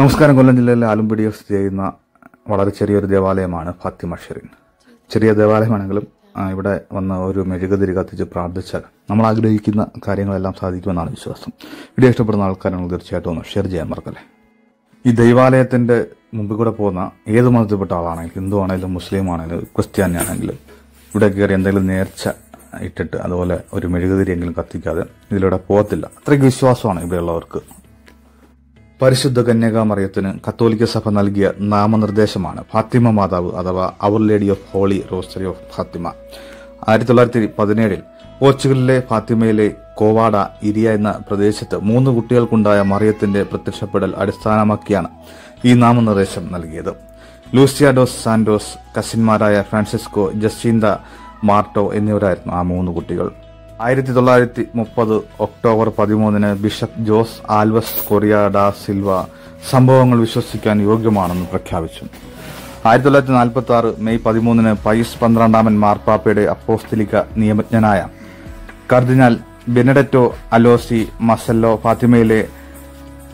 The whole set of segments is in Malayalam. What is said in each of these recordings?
നമസ്കാരം. കൊല്ലം ജില്ലയിലെ ആലുംപിടിയിൽ സ്ഥിതി ചെയ്യുന്ന വളരെ ചെറിയൊരു ദേവാലയമാണ് ഫാത്തിമ ഷെറിൻ. ചെറിയ ദേവാലയമാണെങ്കിലും ഇവിടെ വന്ന് ഒരു മെഴുകുതിരി കത്തിച്ച് പ്രാർത്ഥിച്ചാൽ നമ്മൾ ആഗ്രഹിക്കുന്ന കാര്യങ്ങളെല്ലാം സാധിക്കുമെന്നാണ് വിശ്വാസം. വീഡിയോ ഇഷ്ടപ്പെടുന്ന ആൾക്കാരാണ് തീർച്ചയായിട്ടും ഒന്ന് ഷെയർ ചെയ്യാൻ മറക്കല്ലേ. ഈ ദൈവാലയത്തിന്റെ മുമ്പിൽ കൂടെ പോകുന്ന ഏത് മതത്തിൽപ്പെട്ട ആളാണെങ്കിലും ഹിന്ദു ആണെങ്കിലും മുസ്ലിം ആണെങ്കിലും ക്രിസ്ത്യാനി ആണെങ്കിലും ഇവിടെ കയറി എന്തെങ്കിലും നേർച്ച ഇട്ടിട്ട് അതുപോലെ ഒരു മെഴുകുതിരിയെങ്കിലും കത്തിക്കാതെ ഇതിലൂടെ പോകത്തില്ല. അത്രയ്ക്ക് വിശ്വാസമാണ് ഇവിടെയുള്ളവർക്ക്. പരിശുദ്ധ കന്യകാമറിയത്തിന് കത്തോലിക്ക സഭ നൽകിയ നാമനിർദ്ദേശമാണ് ഫാത്തിമ മാതാവ് അഥവാ our lady of holy rosary of Fatima ആയിരത്തി തൊള്ളായിരത്തി പതിനേഴിൽ പോർച്ചുഗലിലെ ഫാത്തിമയിലെ കോവാഡ ഇരിയ എന്ന പ്രദേശത്ത് മൂന്ന് കുട്ടികൾക്കുണ്ടായ മറിയത്തിന്റെ പ്രത്യക്ഷപ്പെടൽ അടിസ്ഥാനമാക്കിയാണ് ഈ നാമനിർദ്ദേശം നൽകിയത്. ലൂസിയാഡോസ് സാന്റോസ് കസിന്മാരായ ഫ്രാൻസിസ്കോ ജസ്റ്റീന്ത മാർട്ടോ എന്നിവരായിരുന്നു ആ മൂന്ന് കുട്ടികൾ. ആയിരത്തി തൊള്ളായിരത്തി മുപ്പത് ഒക്ടോബർ പതിമൂന്നിന് bishop Jose Alves Correia da Silva സംഭവങ്ങൾ വിശ്വസിക്കാൻ യോഗ്യമാണെന്ന് പ്രഖ്യാപിച്ചു. ആയിരത്തി തൊള്ളായിരത്തി നാൽപ്പത്തി ആറ് മെയ് പതിമൂന്നിന് പൈസ് പന്ത്രണ്ടാമൻ മാർപ്പാപ്പയുടെ അപ്പോസ്തലിക നിയമജ്ഞനായ കർദിനാൽ ബെനഡറ്റോ അലോസി മസല്ലോ ഫാത്തിമയിലെ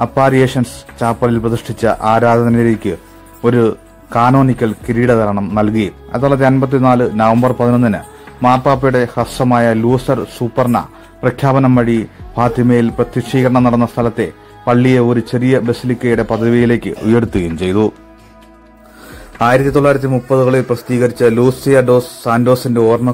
അപ്പാരിയേഷൻസ് ചാപ്പലിൽ പ്രതിഷ്ഠിച്ച ആരാധനയിലേക്ക് ഒരു കാനോനിക്കൽ കിരീടധാരണം നൽകി. ആയിരത്തി തൊള്ളായിരത്തി അൻപത്തിനാല് നവംബർ പതിനൊന്നിന് മാർപ്പാപ്പയുടെ ഹ്രസ്വമായ ലൂസർ സൂപ്പർണ പ്രഖ്യാപനം വഴി ഫാത്തിമയിൽ പ്രത്യക്ഷീകരണം നടന്ന സ്ഥലത്തെ പള്ളിയെ ഒരു ചെറിയ ബസിലിക്കയുടെ പദവിയിലേക്ക് ഉയർത്തുകയും ചെയ്തു. ആയിരത്തി തൊള്ളായിരത്തി മുപ്പതുകളിൽ പ്രസിദ്ധീകരിച്ച ലൂസിയ ഡോസ് സാന്റോസിന്റെ ഓർമ്മ